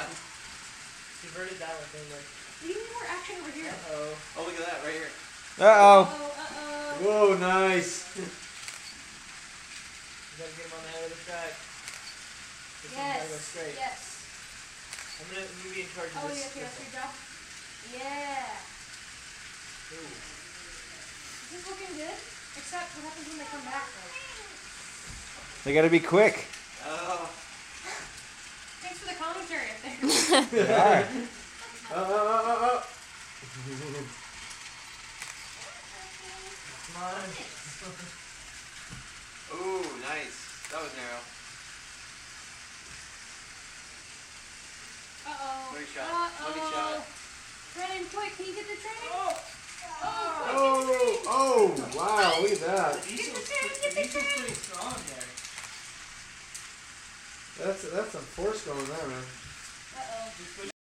on. Converted that one thing like, We need more action over here. uh-oh. Oh, look at that right here. Uh oh. uh-oh. Whoa, nice. You gotta get him on the other track. This one's gotta go Yes. straight. Yes. I'm gonna I'm gonna be in charge of Oh, this. yes, yes, this good job. Yeah. one. Ooh. This is looking good. Except what happens when they come back, though. They gotta be quick. Oh. Thanks for the there. They. Uh. Come on. Ooh, nice. That was narrow. Uh-oh. Money shot. Uh-oh. Money shot. Brennan, quick, can you get the train? Oh! Oh, oh, wow, look at that. The diesel's, the train, get the diesel's train. pretty strong there. That's that's some force going there, man. Uh oh.